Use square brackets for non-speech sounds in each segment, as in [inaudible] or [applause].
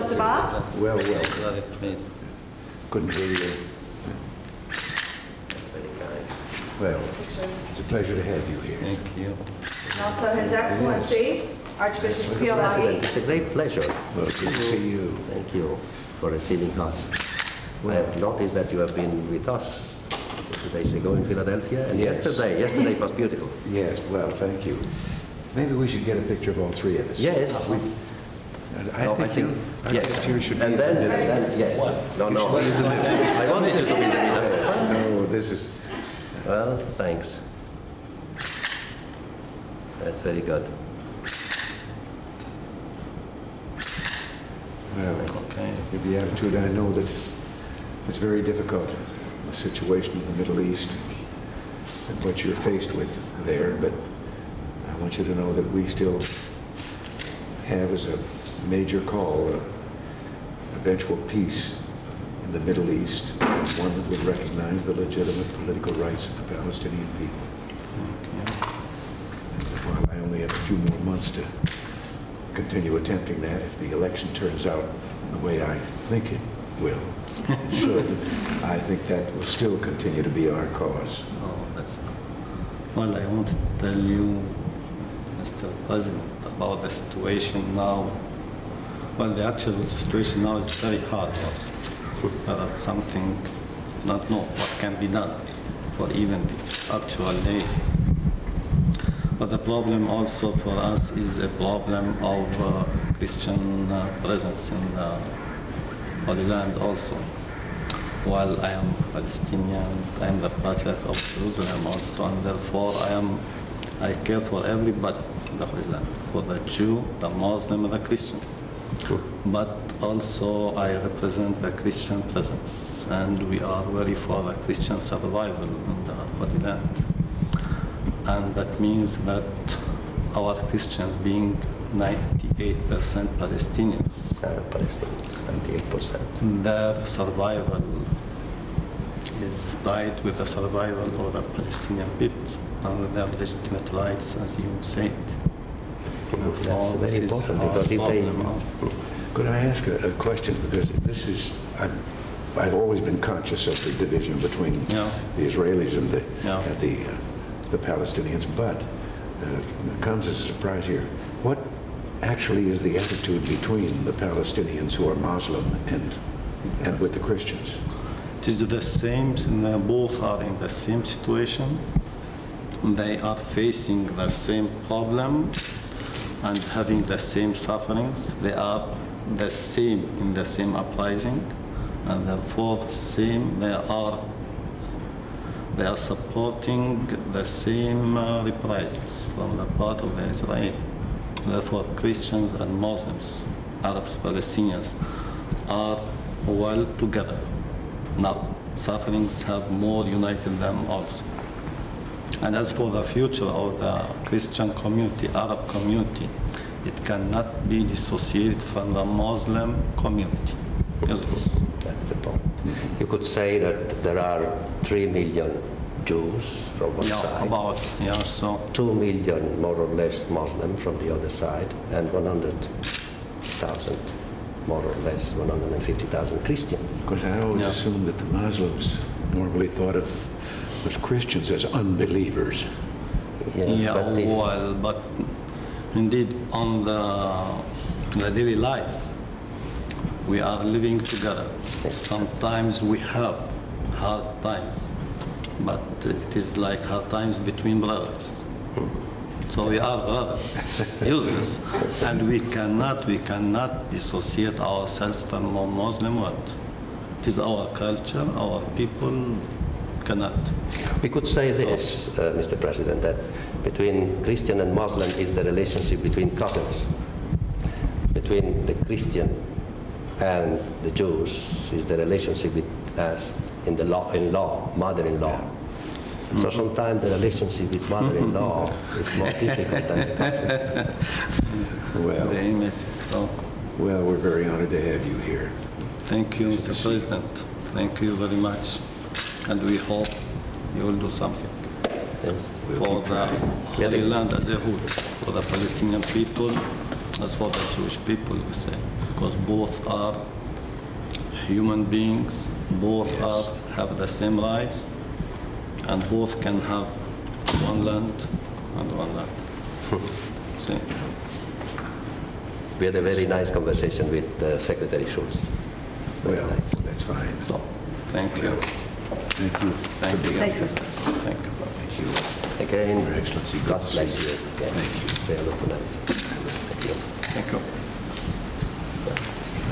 Mr. Bob? Well, well, Very pleased. couldn't hear you. Well, it's a pleasure to have you here. Thank you. And also His Excellency Archbishop Mr. Pio President, it's a great pleasure. Well, good to see you. Thank you for receiving us. I have noticed that you have been with us two days ago in Philadelphia, and Yes. yesterday, yesterday it was beautiful. Yes, well, thank you. Maybe we should get a picture of all three of us. Yes. We- I No, think you, I yes. guess you should. And then, then, yes. No, no, I wanted you to be the middle. Yes, no, this is, Well, thanks. That's very good. well, Okay. with the attitude, I know that it's very difficult, the situation in the Middle East and what you're faced with there, but I want you to know that we still have as a major call uh, eventual peace in the Middle East, and one that would recognize the legitimate political rights of the Palestinian people. And while I only have a few more months to continue attempting that, if the election turns out the way I think it will, should, I think that will still continue to be our cause. Oh, that's. Well, I want to tell you, Mr. President, about the situation now. Well, the actual situation now is very hard for us. Uh, something not know what can be done for even the actual days. But the problem also for us is a problem of uh, Christian uh, presence in the Holy Land also. While I am Palestinian, I am the patriarch of Jerusalem also, and therefore I am, I care for everybody in the Holy Land, for the Jew, the Muslim, and the Christian. But also I represent the Christian presence, and we are worried for the Christian survival in the Holy Land. And that means that our Christians being 98% Palestinians, Palestinians, 98%. their survival is tied with the survival of the Palestinian people and with their legitimate rights, as you said. That's Therefore, this very is important our because if they, problem. Could I ask a, a question? Because this is, I'm, I've always been conscious of the division between Yeah. the Israelis and the, Yeah. and the, uh, the Palestinians, but uh, it comes as a surprise here. What actually is the attitude between the Palestinians who are Muslim and, and with the Christians? It is the same, both are in the same situation. They are facing the same problem and having the same sufferings. They are the same in the same uprising, and therefore same they are they are supporting the same uh, reprisals from the part of the Israel. Therefore, Christians and Muslims, Arabs, Palestinians, are well together. Now, sufferings have more united them also. And as for the future of the Christian community, Arab community, it cannot be dissociated from the Muslim community. Yes. That's the point. You could say that there are 3 million Jews from one Yeah, side, about, yeah, so, 2 million more or less Muslim from the other side, and 100,000 more or less, 150,000 Christians. Because I always Yeah. assumed that the Muslims normally thought of, of Christians as unbelievers. Yes, yeah, but this- well, but indeed on the, the daily life, we are living together. Sometimes we have hard times, but it is like hard times between brothers. So we are brothers, [laughs] useless, and we cannot, we cannot dissociate ourselves from a Muslim world. It is our culture, our people cannot. We could say this, uh, Mr. President, that between Christian and Muslim is the relationship between cousins. Between the Christian and the Jews is the relationship with, as in the law, in law, mother-in-law. So sometimes the relationship with mother-in-law [laughs] is more difficult than the cousins. [laughs] Well, The image is so. well, we're very honored to have you here. Thank you, Mr. President. Thank you very much. And we hope you will do something Yes. We'll for the trying. Holy Land as a whole, for the Palestinian people, as for the Jewish people, we say, because both are human beings, both are have the same rights, and both can have one land and one land. See? We had a very nice conversation with uh, Secretary Shultz. Very Well, nice. that's fine. So, thank you. Thank you. Thank you. Thank you. Thank you. Thank you. Again, Your Excellency, good God bless you. you. Again. Thank you. Say hello to Nancy. Thank you. Thank you.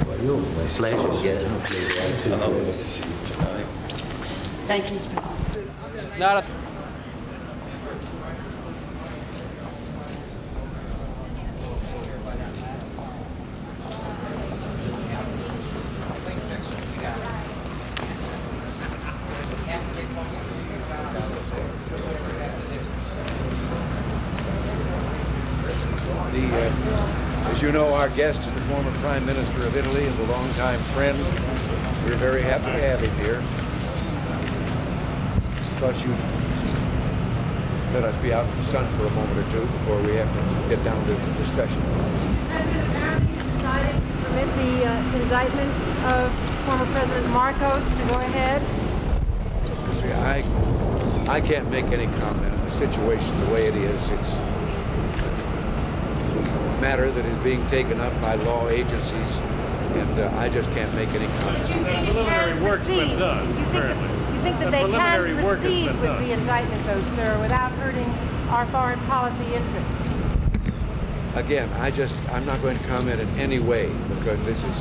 How are you? My pleasure. Yes. Hello. Thank you, Mr. President. The, uh, as you know, our guest is the former Prime Minister of Italy and a longtime friend. We're very happy to have him here. Thought you'd let us be out in the sun for a moment or two before we have to get down to the discussion. President, you decided to permit the uh, indictment of former President Marcos to go ahead. I, I can't make any comment on the situation the way it is. It's matter that is being taken up by law agencies, and uh, I just can't make any comment. Do you think it preliminary work's been proceed? done, You think that- You think that The they can proceed with done. the indictment, though, sir, without hurting our foreign policy interests? Again, I just, I'm not going to comment in any way because this is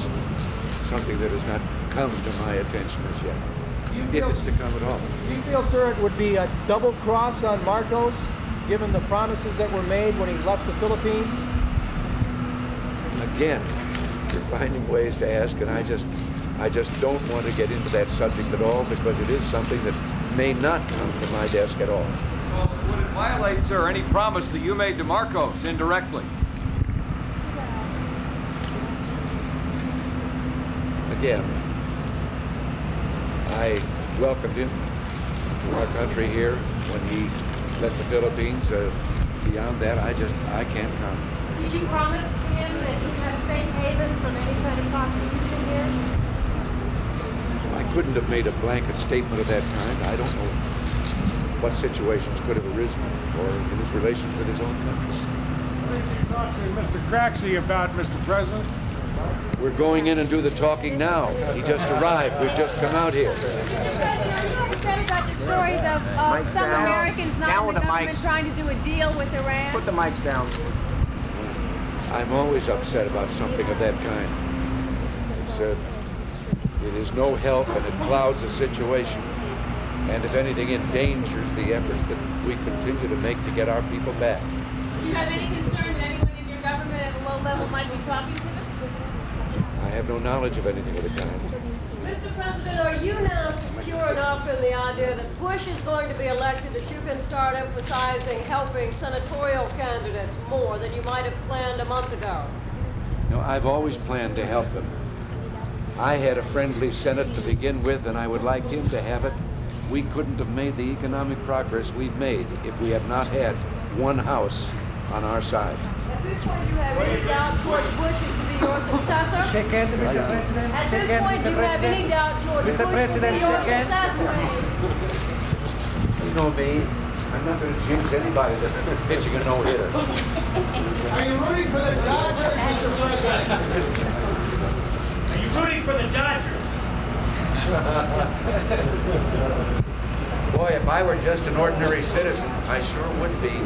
something that has not come to my attention as yet. You If feel, it's to come at all. do you feel, sir, it would be a double cross on Marcos, given the promises that were made when he left the Philippines? Again, you're finding ways to ask, and I just, I just don't want to get into that subject at all because it is something that may not come to my desk at all. Well, would it violate, sir, any promise that you made to Marcos indirectly? Again, I welcomed him to our country here when he left the Philippines. Uh, beyond that, I just, I can't comment. Did you promise to him that he'd have safe haven from any kind of prosecution here? I couldn't have made a blanket statement of that kind. I don't know what situations could have arisen or in his relations with his own country. What did you talk to Mr. Craxi about, Mr. President? We're going in and do the talking now. He just arrived. We've just come out here. President, are you upset about the stories of, of some down. Americans not in the the government mics. trying to do a deal with Iran? Put the mics down. I'm always upset about something of that kind. It's, uh, it is no help and it clouds the situation. And if anything, endangers the efforts that we continue to make to get our people back. Do you have any concern that anyone in your government at a low level might be talking to them? I have no knowledge of anything of the kind. Mr. President, are you now secure enough in the idea that Bush is going to be elected that you can start emphasizing helping senatorial candidates more than you might have planned a month ago? No, I've always planned to help them. I had a friendly Senate to begin with, and I would like him to have it. We couldn't have made the economic progress we've made if we had not had one House on our side. At this point, do you have any doubt George Bush is to be your successor? Shake hands, Mr. President. At this point, do you have any doubt George Bush will be your successor? You know me, I'm not going to jinx anybody that's [laughs] pitching a no-hitter. Are you rooting for the Dodgers, Mr. President? Are you rooting for the Dodgers? [laughs] Boy, if I were just an ordinary citizen, I sure would be. [laughs]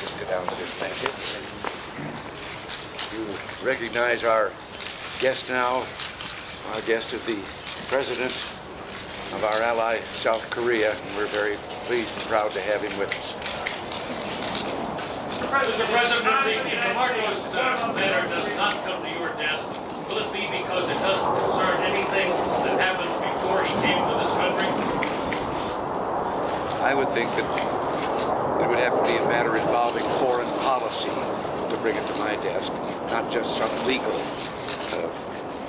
Just go down to this blanket. You recognize our guest now. Our guest is the president of our ally, South Korea, and we're very pleased and proud to have him with us. Mr. President, if the Marcos uh, matter does not come to your desk, will it be because it doesn't concern anything that happened before he came to this country? I would think that it would have to be a matter involving foreign policy bring it to my desk, not just some legal uh,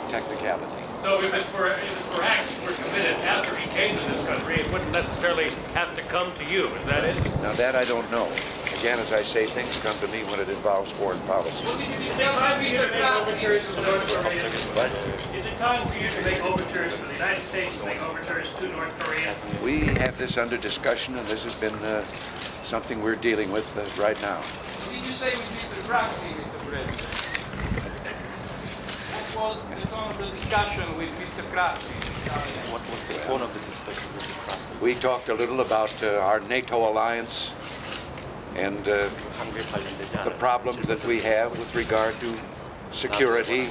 technicality. So if it's for, if it's for acts that were committed after he came to this country, it wouldn't necessarily have to come to you, is that it? Now that I don't know. Again, as I say, things come to me when it involves foreign policy. Is it time for you to make overtures to North Korea? But Is it time for you to make overtures for the United States to make overtures to North Korea? we have this under discussion, and this has been uh, something we're dealing with uh, right now you say with Mr. Craxi, Mr. President? What was the tone of the discussion with Mr. Craxi? What was the tone of the discussion with Mr. Craxi? We talked a little about uh, our NATO alliance and uh, the problems that we have with regard to security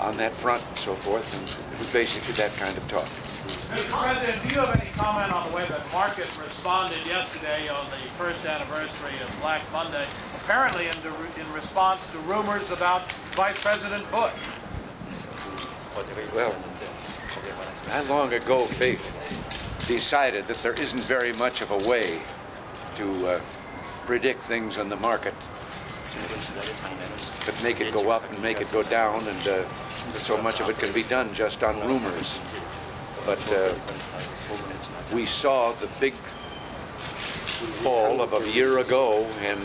on that front and so forth. And it was basically that kind of talk. Mr. President, do you have any comment on the way that market responded yesterday on the first anniversary of Black Monday, apparently in, in response to rumors about Vice President Bush? Well, not long ago, Faith decided that there isn't very much of a way to uh, predict things on the market that make it go up and make it go down, and uh, so much of it can be done just on rumors. But uh, we saw the big fall of a year ago, and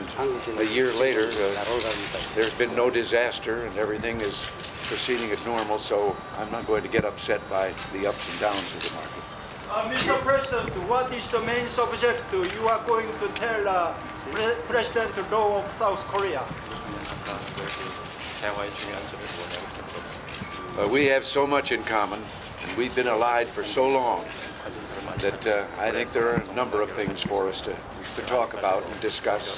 a year later, uh, there's been no disaster, and everything is proceeding at normal, so I'm not going to get upset by the ups and downs of the market. Uh, Mr. President, what is the main subject you are going to tell uh, President Roh of South Korea? Uh, we have so much in common we've been allied for so long that uh, I think there are a number of things for us to, to talk about and discuss,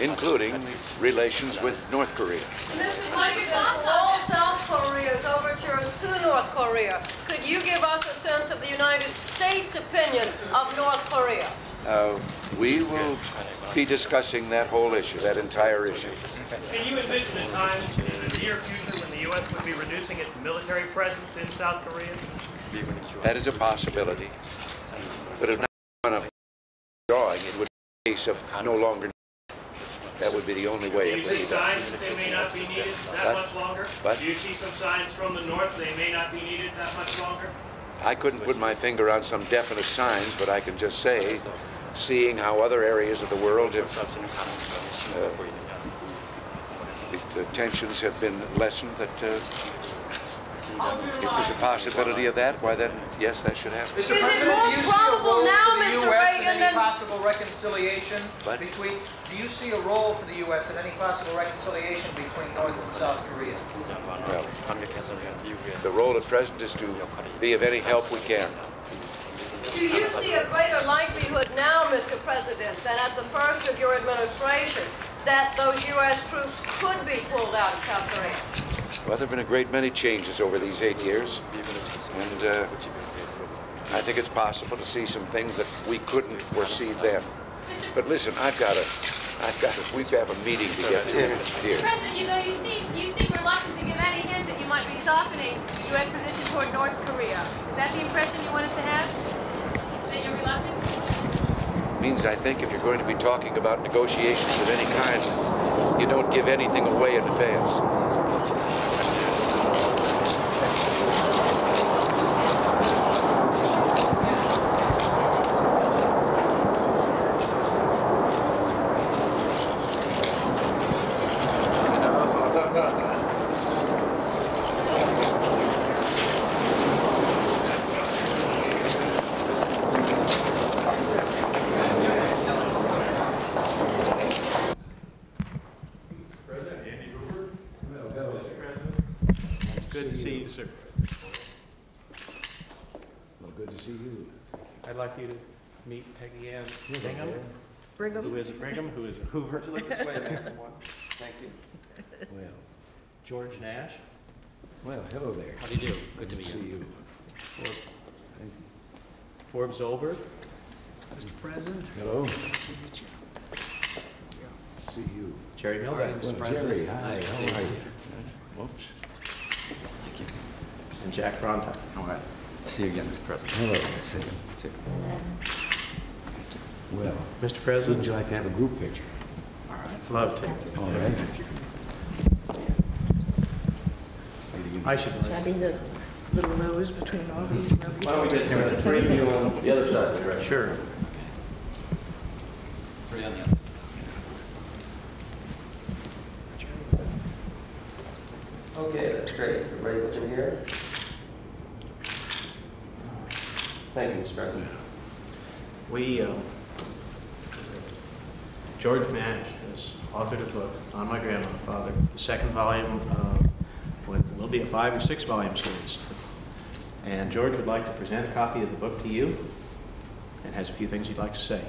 including relations with North Korea. Mr. President, all South Korea's overtures to North Korea, could you give us a sense of the United States' opinion of North Korea? Uh, we will be discussing that whole issue, that entire issue. Can you envision a time in the near future when the U.S. would be reducing its military presence in South Korea? That is a possibility. But if not a drawing, it would be a case of no longer. That would be the only way Do you see signs that they may not be needed that much longer? What? Do you see some signs from the north they may not be needed that much longer? I couldn't put my finger on some definite signs, but I can just say, seeing how other areas of the world have, uh, the tensions have been lessened, that uh, if there's a possibility of that, why then, yes, that should happen. Is it do you see a role now, for the Mr. U.S. Reagan, in any possible reconciliation between, do you see a role for the U.S. in any possible reconciliation between North and South Korea? Well, the role of President is to be of any help we can. Do you see a greater likelihood now, Mr. President, than at the first of your administration that those U.S. troops could be pulled out of South Korea? Well, there have been a great many changes over these eight years, and uh, I think it's possible to see some things that we couldn't foresee then. But listen, I've got a, I've got a, we have a meeting to get to here. President, you know, you seem, you seem reluctant to give any hint that you might be softening the U.S. position toward North Korea. Is that the impression you want us to have? That you're reluctant? Means I think if you're going to be talking about negotiations of any kind, you don't give anything away in advance. Good to see you, sir. Well, good to see you. I'd like you to meet Peggy Ann Brigham. Brigham. Who is a Brigham, who is a Hoover. [laughs] Thank you. Well, George Nash. well, hello there. How do you do? Good to meet see you. you. Forbes Olberg. Mr. President. Hello. Nice to meet you. See you. Jerry All Milbank. right, Mr. Well, President. Jerry, hi, Nice to see how are you. you? Whoops. And Jack Brauntuck. All right. See you again, Mr. President. Hello. See you. See you. Well, Mr. President. would you like to have a group picture? All right. Love to. All right. I should. Should I be the little nose between all these lovely Why don't we get pictures? the three of you on the other side, right? Sure. Three on the other side. Okay, that's great. Everybody's looking here? Thank you, Mr. President. We, uh, George Manish has authored a book on my grandfather, the second volume of what will be a five or six volume series. And George would like to present a copy of the book to you and has a few things he'd like to say.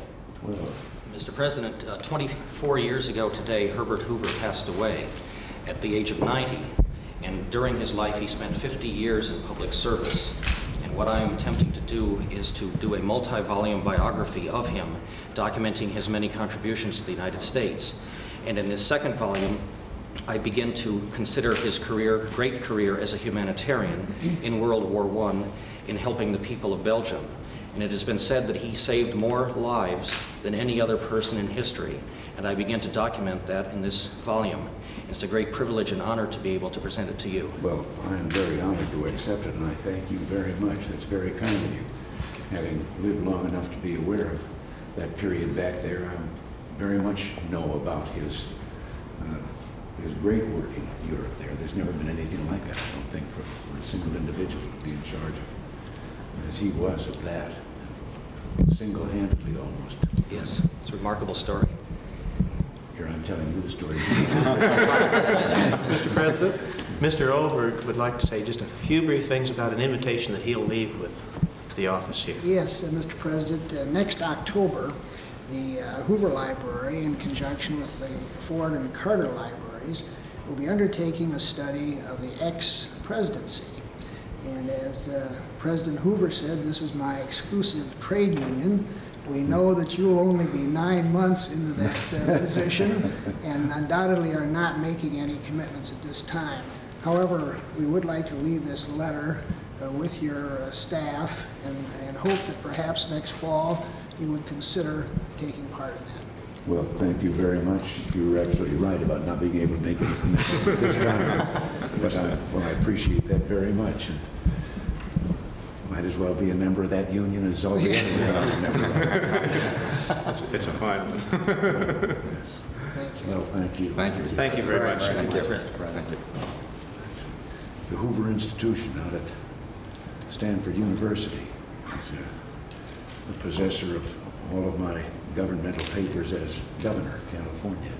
Mr. President, uh, 24 years ago today, Herbert Hoover passed away at the age of 90. And during his life, he spent 50 years in public service. And what I am attempting to do is to do a multi-volume biography of him, documenting his many contributions to the United States. And in this second volume, I begin to consider his career, great career as a humanitarian in World War I in helping the people of Belgium. And it has been said that he saved more lives than any other person in history. And I begin to document that in this volume. It's a great privilege and honor to be able to present it to you. Well, I am very honored to accept it, and I thank you very much. That's very kind of you. Having lived long enough to be aware of that period back there, I very much know about his, uh, his great work in Europe there. There's never been anything like that, I don't think, for, for a single individual to be in charge of, as he was of that, single-handedly almost. Yes, it's a remarkable story. Here, I'm telling you the story. [laughs] Mr. President, Mr. Olberg would like to say just a few brief things about an invitation that he'll leave with the office here. Yes, uh, Mr. President, uh, next October, the uh, Hoover Library, in conjunction with the Ford and Carter Libraries, will be undertaking a study of the ex-presidency. And as uh, President Hoover said, this is my exclusive trade union. We know that you'll only be nine months into that uh, [laughs] position and undoubtedly are not making any commitments at this time. However, we would like to leave this letter uh, with your uh, staff and, and hope that perhaps next fall you would consider taking part in that. Well, thank you very much. You were absolutely right about not being able to make any commitments at this time. But I, well, I appreciate that very much. and Might as well be a member of that union as all the other. It's it's a fine one. Thank you. Well, thank you. Thank you. Thank you very much. Thank you. Thank you. The Hoover Institution out at Stanford University is uh, the possessor of all of my governmental papers as governor of California.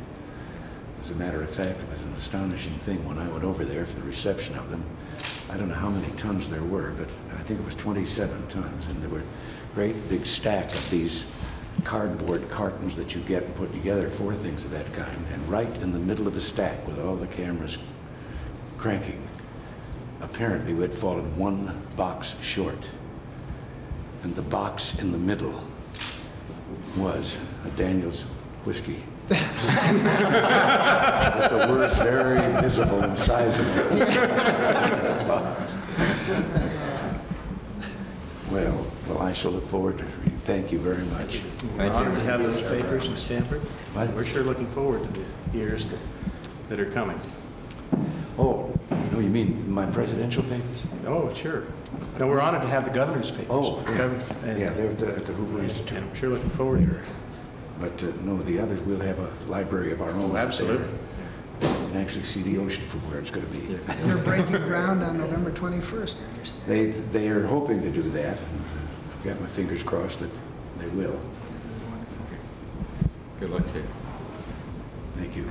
As a matter of fact, it was an astonishing thing when I went over there for the reception of them. I don't know how many tons there were, but I think it was 27 tons, and there were great big stack of these cardboard cartons that you get and put together for things of that kind. And right in the middle of the stack, with all the cameras cranking, apparently we had fallen one box short. And the box in the middle was a Daniels whiskey. [laughs] With the words very visible and sizable. [laughs] box. Well, well, I shall look forward to, thank you very much. We're honored to have those papers in Stanford. What? We're sure looking forward to the years that- that are coming. Oh, no, you mean my presidential papers? Oh, sure. No, we're honored to have the governor's papers. Oh, The governor- and- Yeah, they're at the- at the Hoover Institute. And I'm sure looking forward to it. But uh, no, the others, we'll have a library of our own. out there. Absolutely. And actually see the ocean from where it's going to be. [laughs] They're breaking ground on November 21st, I understand. They, they are hoping to do that. I've got my fingers crossed that they will. Good luck to you. Thank you.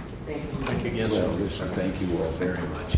Thank you again. Well, listen, thank you all very much.